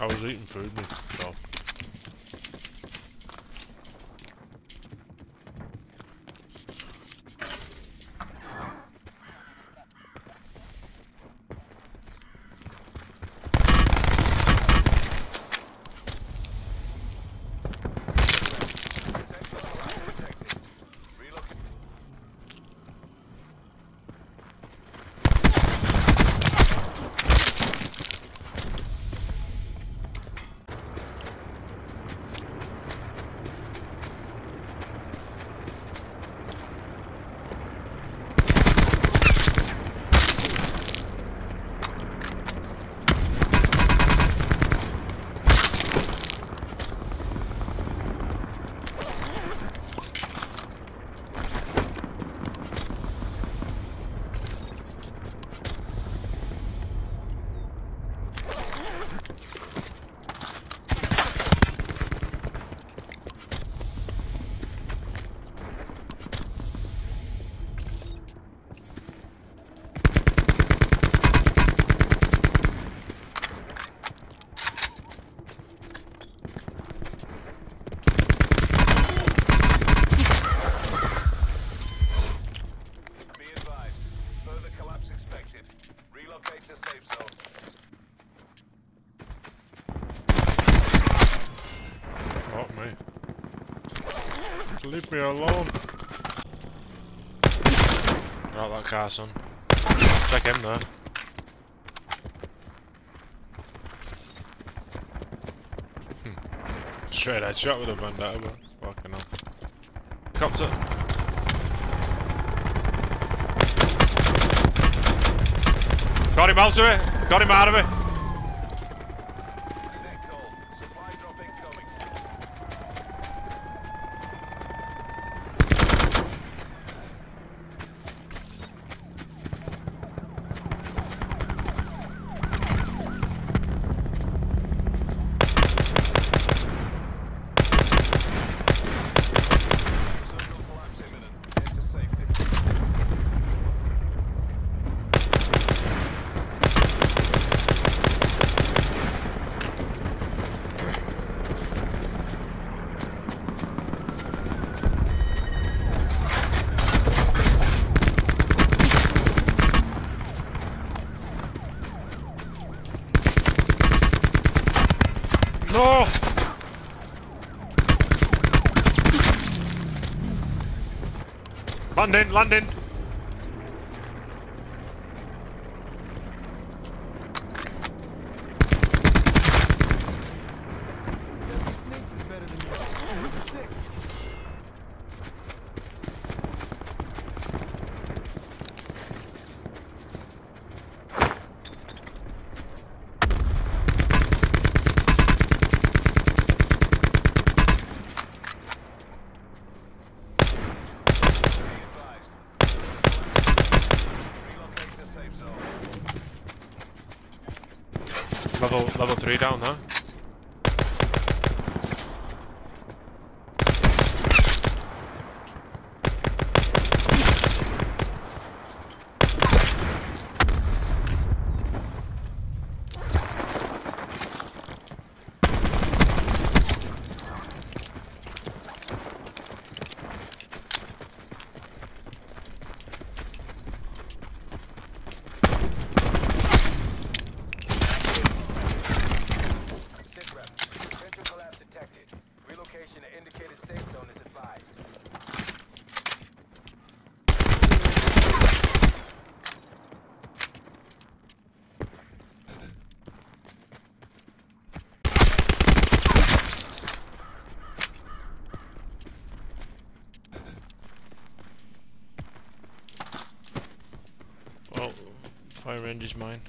I was eating food, so. Right, that car, son. Check him there. Hmm. Straight headshot with a vendetta, but fucking hell. Copter. Got him out of it! Got him out of it! No! Landing, landing! Level, level 3 down, huh? Fire range is mine.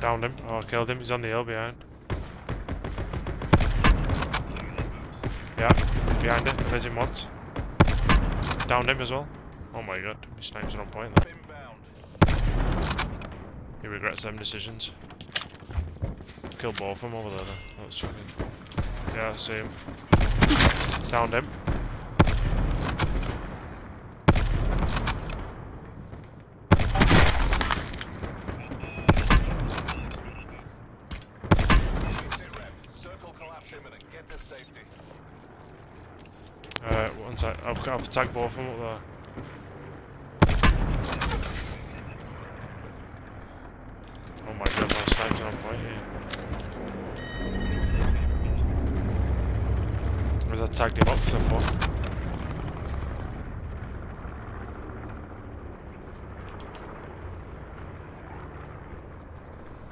Downed him. Oh, I killed him. He's on the hill behind. Yeah, behind it. There's him once. Downed him as well. Oh my god, snipes are on point. He regrets them decisions. Kill both of them over there. That's fucking... Yeah, I see him. Downed him. To. Uh, one sec. I've, I've tagged both of them up there. Oh my snipes on I tagged him up so far.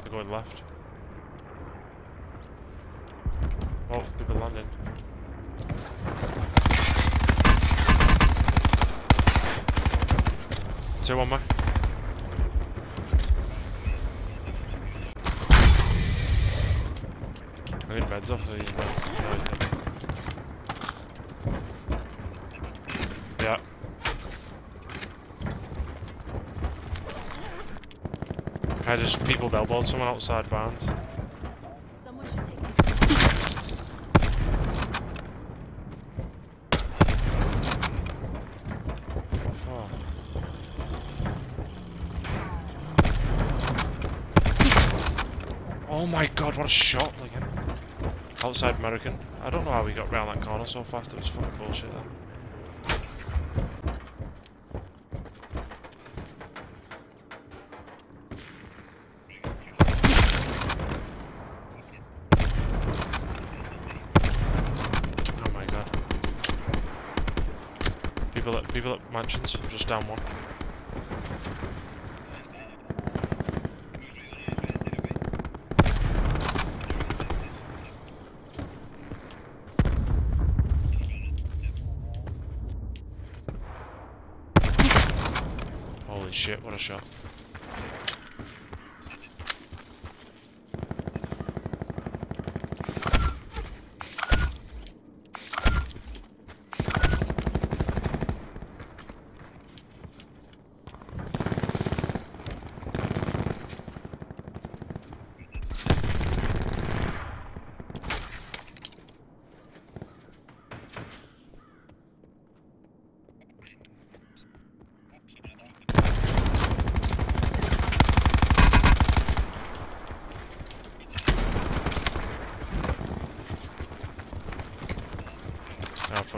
They're going left. Oh, people landing. Two on me. I need meds off these meds. Yeah. I just people elbowed someone outside Barnes. Someone should take. Oh. Oh my god, what a shot again. Outside American. I don't know how we got round that corner so fast, it was fucking bullshit then. Oh my god. People at people at mansions, just down one. Holy shit, what a shot.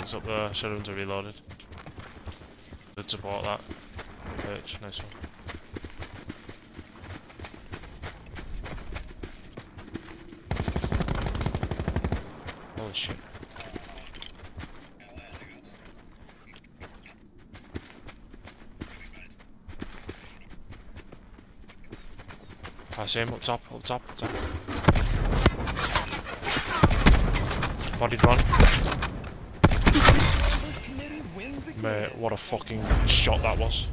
Fucks up the shotguns are reloaded. Good support that. Bitch, nice one. Holy shit. I see him up top, up top, up top. Bodied one. Mate, what a fucking shot that was.